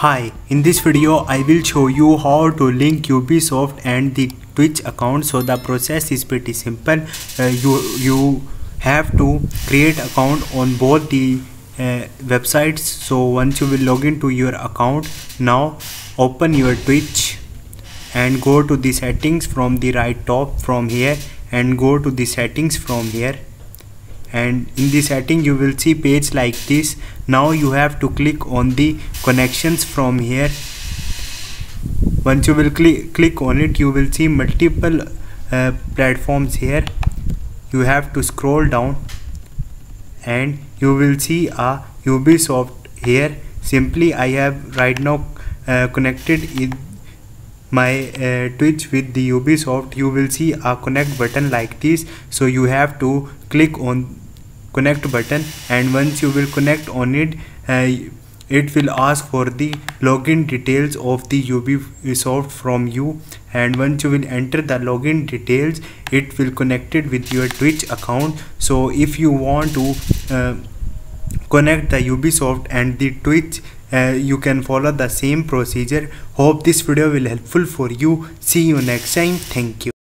Hi, in this video I will show you how to link Ubisoft and the Twitch account. So the process is pretty simple. Uh, you you have to create account on both the uh, websites. So once you will log into your account, now open your Twitch and go to the settings from the right top from here and go to the settings from here and in the setting you will see page like this. Now you have to click on the connections from here. Once you will click click on it you will see multiple uh, platforms here. You have to scroll down. And you will see a ubisoft here. Simply i have right now uh, connected my uh, twitch with the ubisoft you will see a connect button like this. So you have to click on connect button and once you will connect on it uh, it will ask for the login details of the ubisoft from you. And once you will enter the login details it will connect it with your twitch account. So if you want to uh, connect the ubisoft and the twitch uh, you can follow the same procedure. Hope this video will helpful for you. See you next time. Thank you